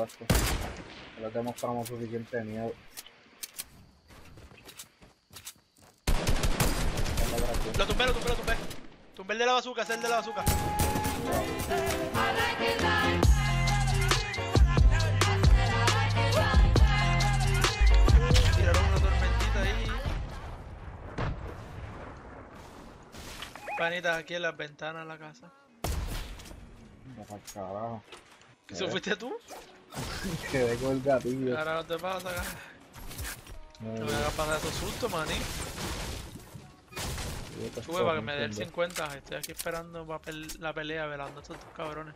esto. Ya Les demostramos suficiente miedo. Lo tumbé, lo tumbé, lo tumbé. Tumbé el de la bazooka, es el de la bazooka. Tiraron una tormentita ahí. Panitas aquí en las ventanas de la casa. Pa'l carajo. ¿Eso Eh. fuiste tú? Quedé con el gatillo. Ahora no te pasa acá. No me hagas pasar esos sustos, maní. Sube para que me dé el estoy 50. Estoy aquí esperando pa pel- la pelea, velando a estos dos cabrones.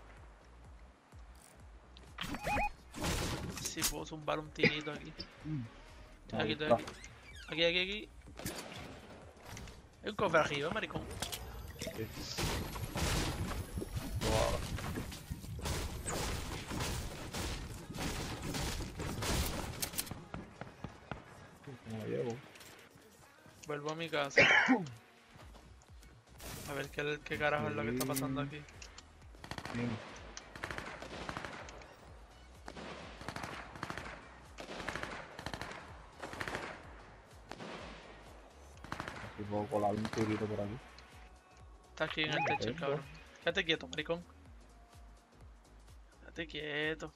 Si puedo zumbar un tirito aquí. Aquí, estoy aquí. Aquí, aquí, aquí. Hay un cofre arriba, maricón. Sí. Wow. Me lo llevo. Vuelvo a mi casa. A ver qué, qué carajo es lo que está pasando aquí. Sí. Aquí puedo colar un tirito por aquí. Está aquí en el techo, el cabrón. Quédate quieto, maricón. Quédate quieto.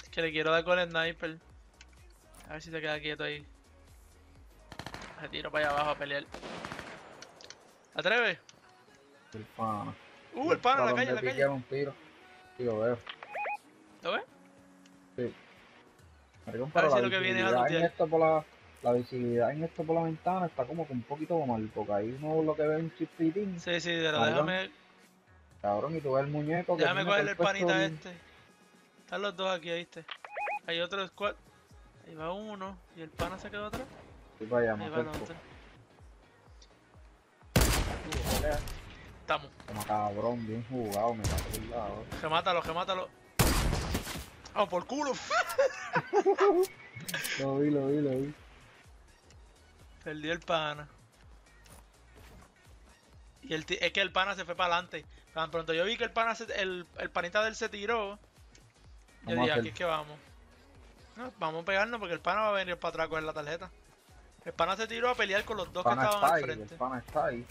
Es que le quiero dar con el sniper. A ver si se queda quieto ahí. Me tiro para allá abajo a pelear. ¿Atreves? El pana. Uh, el pana la ¿Para calle, la calle. un tiro? Sí, lo veo. ¿Lo ves? Sí. Maricón, pero si la lo que viene es a visibilidad en esto por la, la visibilidad en esto por la ventana está como que un poquito mal, porque ahí uno lo que ve es un chispitín, Sí, sí, pero Maricón, déjame, cabrón, y tú ves el muñeco que déjame tiene cogerle el panita este. Están los dos aquí, ¿viste? Hay otro squad. Ahí va uno. ¿Y el pana se quedó atrás? Allá, Ahí va. Estamos. Como cabrón, bien jugado, me cago en la hora. Gemátalo, gemátalo. ¡Vamos por culo! Lo vi, lo vi, lo vi. Perdí el pana. Y el es que el pana se fue para adelante. Tan pronto yo vi que el pana se- el, el panita de él se tiró. Yo dije, aquí es que vamos. No, vamos a pegarnos porque el pana va a venir para atrás a coger la tarjeta. El pana se tiró a pelear con los dos que estaban al ahí, el frente. pana está ahí.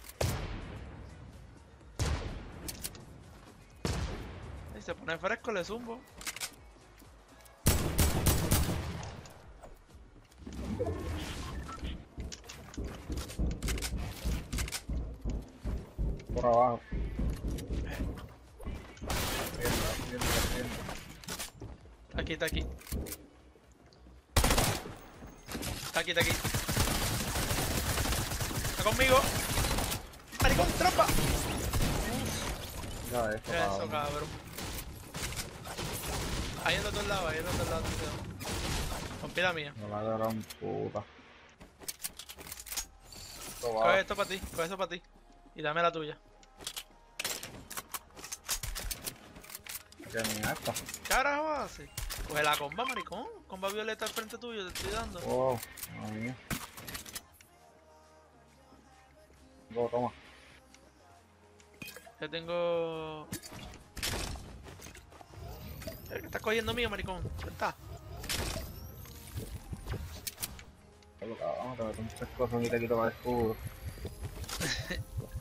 Y se pone fresco, le zumbo. Por abajo. Aquí, está aquí. Está aquí, está aquí. Está conmigo. ¡Maricón, trampa! ¿Qué es eso, cabrón. Ahí en los dos lados, ahí en los dos lados. cuidado. Rompí la mía. No la gran puta. Esto. Coge esto para ti, coge eso para ti. Y dame la tuya. Que ni esta. Carajo hace. Coge la comba, maricón. Comba violeta al frente tuyo, te estoy dando. Oh, madre mía. Go, toma. Ya tengo. Eh, ¿Qué estás cogiendo mío, maricón? Suelta. Solo cabrón, te meto un pescozón y te quito para el escudo.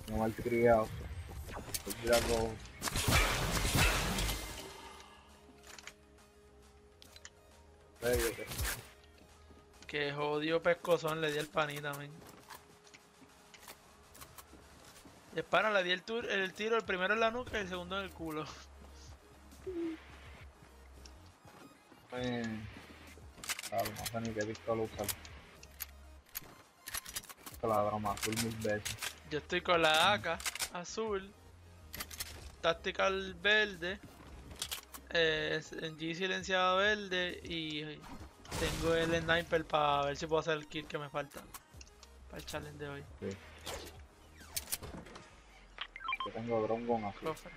No mal criado. Estoy tirando. Serio que. Jodido pescozón le di el panita, men. Y el pana le di el, tur- el tiro, el primero en la nuca y el segundo en el culo. Eh, claro, no sé ni qué pistola usar. Esta la broma azul mil veces. Yo estoy con la AK azul, Tactical verde, eh, G silenciado verde y tengo el sniper para ver si puedo hacer el kill que me falta para el challenge de hoy. Sí. Tengo dron con azul. Cofre.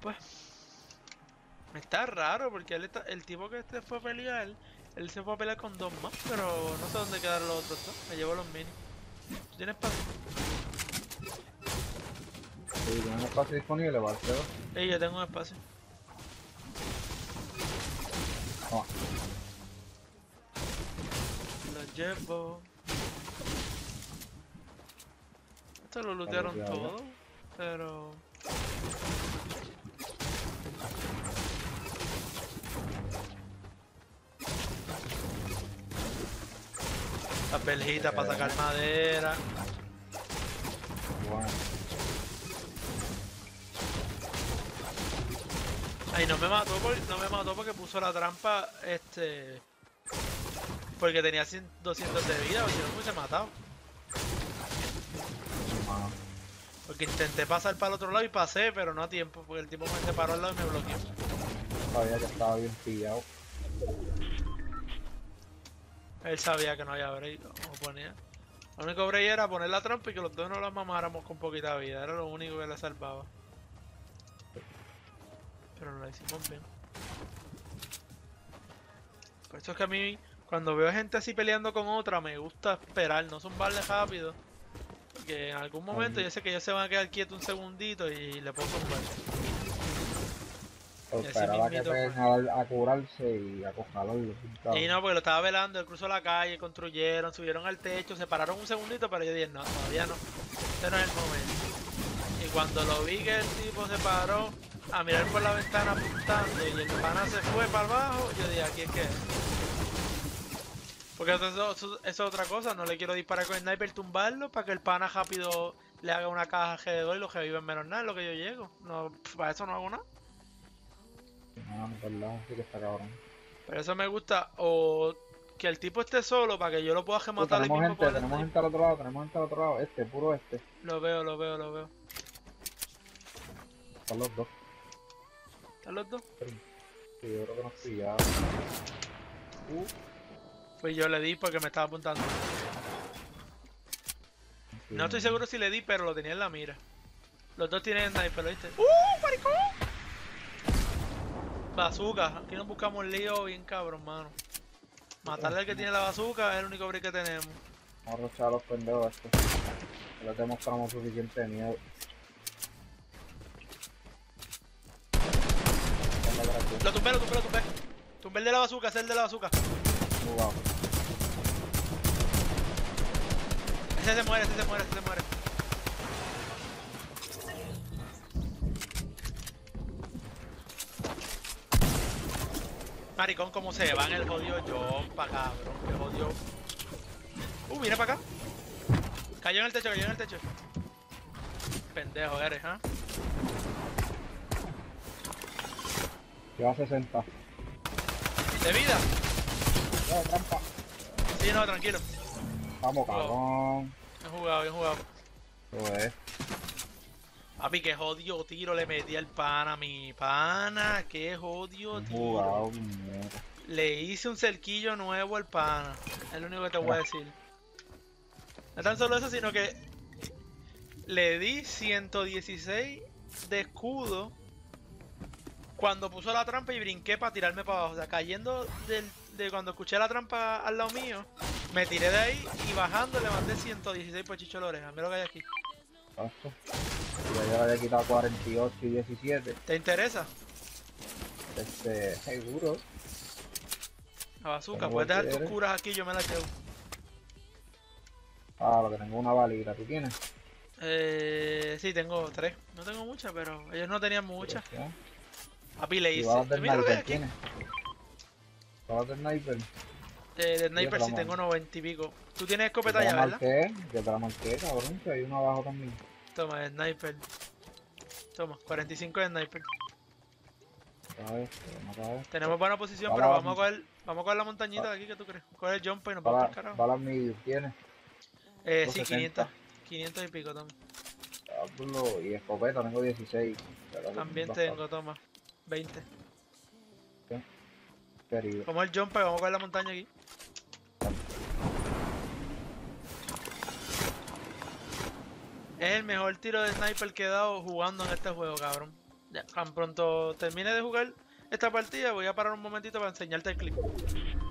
Pues está raro porque él está- el tipo que este fue a pelear, él se fue a pelear con dos más, pero no sé dónde quedaron los otros dos. Me llevo los mini. ¿Tú tienes espacio? Sí, tiene un espacio disponible cero. Ey, yo tengo un espacio. Toma. Lo llevo. Esto lo lootearon todo, pero... Las verjitas para sacar madera. Bueno, Ay, no me mató, por- no me mató porque puso la trampa, este... Porque tenía 100 200 de vida, o si no me hubiese matado. Porque intenté pasar para el otro lado y pasé, pero no a tiempo, porque el tipo me separó al lado y me bloqueó. Sabía que estaba bien pillado. Él sabía que no había break, como ponía. Lo único break era poner la trampa y que los dos no la mamáramos con poquita vida, era lo único que le salvaba. Pero lo hicimos bien. Por eso es que a mí, cuando veo gente así peleando con otra, me gusta esperar, no zumbarle rápido. Porque en algún momento yo sé que ellos se van a quedar quietos un segundito y le Y así esperaba que mismito peguen a, a curarse y a. Y no, porque lo estaba velando, él cruzó la calle, construyeron, subieron al techo, se pararon un segundito, pero yo dije, no, todavía no. Este no es el momento. Y cuando lo vi que el tipo se paró a mirar por la ventana apuntando y el pana se fue para abajo, yo dije, aquí es que es. Porque eso, eso- eso- eso es otra cosa, no le quiero disparar con el sniper, tumbarlo para que el pana rápido le haga una caja alrededor y lo revive en menos nada, es lo que yo llego. No, para eso no hago nada. No, no, verdad, sí que está cabrón. Pero eso me gusta, o que el tipo esté solo para que yo lo pueda ahí tenemos mismo gente, con el tenemos gente al otro lado, tenemos gente al otro lado. Este, puro este. Lo veo, lo veo, lo veo. Son los dos. ¿Están los dos? Sí, yo creo que nos pillaron. Uh, Pues yo le di porque me estaba apuntando. sí, No estoy seguro si le di, pero lo tenía en la mira. Los dos tienen sniper, ¿lo viste? ¡Uh, maricón! Bazooka. Aquí nos buscamos lío bien cabrón, mano. Matarle al que tiene la bazooka es el único break que tenemos. Vamos a rochar a los pendejos estos. Ya les demostramos suficiente miedo. Lo tumbé, lo tumbé, lo tumbé. Tumbé el de la bazooka, es el de la bazooka. Jugado. Ese se muere, ese se muere, ese se muere. Maricón, como se va en el jodido jumpa, cabrón. Que jodido. Uh, viene para acá. Cayó en el techo, cayó en el techo. Pendejo eres, ¿ah? Lleva 60. ¿De vida? ¡Oh, trampa! Sí, no, tranquilo. Vamos, cabrón. Bien jugado, bien jugado. Es. Papi, que jodido tiro le metí al pana, mi pana. Que jodido tiro. jugado. Le hice un cerquillo nuevo al pana. Es lo único que te voy a decir. No tan solo eso, sino que le di 116 de escudo cuando puso la trampa y brinqué para tirarme para abajo. O sea, cayendo del- de cuando escuché la trampa al lado mío, me tiré de ahí y bajando le mandé 116 por chicho la oreja. Mira lo que hay aquí. Paso. Ya yo le había quitado 48 y 17. ¿Te interesa? Este, seguro. La bazooka, puedes dejar tus curas aquí, yo me las llevo. Ah, lo que tengo una balita. ¿Tú tienes? Eh, sí, tengo tres. No tengo muchas, pero ellos no tenían muchas. Papi, le hice. Mira lo que hay aquí. tienes. De sniper. Eh, de sniper sí tengo 90 y pico. Tú tienes escopeta ya, ¿verdad? marqué, yo te la marqué, cabrón, que hay uno abajo también. Toma, de sniper. Toma, 45 de sniper. Vamos a ver. Tenemos buena posición, pero vamos a coger, vamos a coger la montañita de aquí, ¿qué tú crees? Coger el jump y nos vamos para el Balas carajo. balas medium tienes. Eh, sí, 270. 500. 500 y pico, toma. Diablo, Y escopeta, tengo 16. Pero También tengo, toma. 20. Querido. Como el jump y vamos a coger la montaña aquí. Es el mejor tiro de sniper que he dado jugando en este juego, cabrón. Ya, tan pronto termine de jugar esta partida, voy a parar un momentito para enseñarte el clip.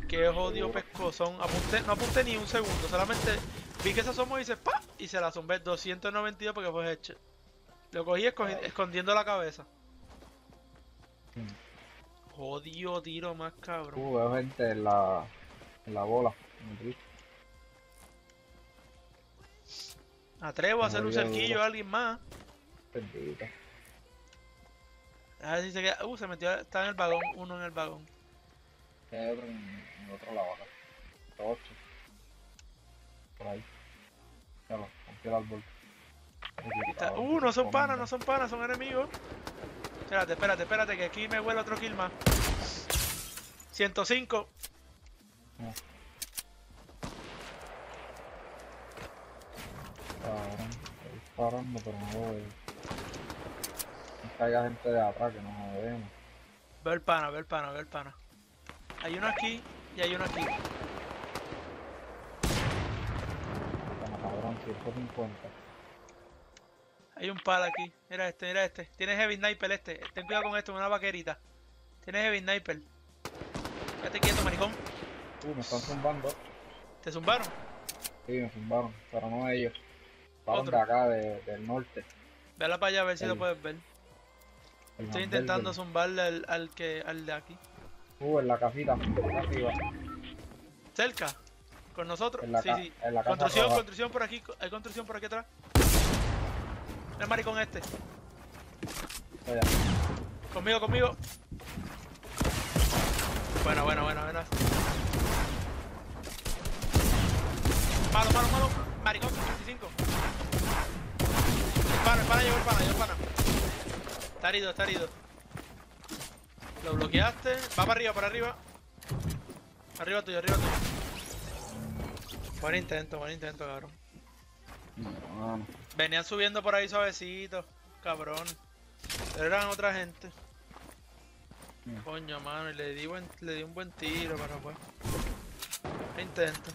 Que odio pescozón. Apunté, no apunté ni un segundo, solamente vi que se asomó y hice ¡pa! Y se la zumbé 292 porque fue hecho. Lo cogí escondiendo la cabeza. Mm. Jodido tiro más cabrón. Uh, veo gente en la, en la bola. el. Atrevo a hacer un cerquillo a alguien más. Bendito. A ver si se queda. Uh, se metió. Está en el vagón. Uno en el vagón. Hay otro en, en otro lado acá. Ocho. Por ahí. Ya lo, el árbol. Está. Uh, no son panas, no son panas, son enemigos. Espérate, espérate, espérate, que aquí me huele otro kill más. 105. Cabrón, estoy disparando, pero no veo. No caiga gente de atrás que nos jodemos. Veo el pana, veo el pana, veo el pana. Hay uno aquí y hay uno aquí. Como cabrón, 150. Hay un pal aquí. Mira este, mira este. Tiene heavy sniper este. Ten cuidado con esto, una vaquerita. Tiene heavy sniper. Quédate quieto, maricón. Uh, me están zumbando. ¿Te zumbaron? Sí, me zumbaron, pero no ellos. Otro. de acá, de, del norte. Vela para allá a ver si lo puedes ver. Estoy intentando verde. zumbarle al, al que al de aquí. Uh, en la casita, arriba. ¿Cerca? ¿Con nosotros? En la sí, sí. en la construcción, roja. construcción por aquí. Hay construcción por aquí atrás. El maricón este. Allá. Conmigo, conmigo. Bueno, bueno, bueno, bueno. Malo, malo, malo. Maricón, 55. El pana, el pana, llegó el pana, llegó el pana. Está herido, está herido. Lo bloqueaste. Va para arriba, para arriba. Arriba tuyo, arriba tuyo. Buen intento, buen intento, cabrón. Venían subiendo por ahí suavecito, cabrón. Pero eran otra gente. Coño, mano, y le di, buen, le di un buen tiro, pero pues. Intento.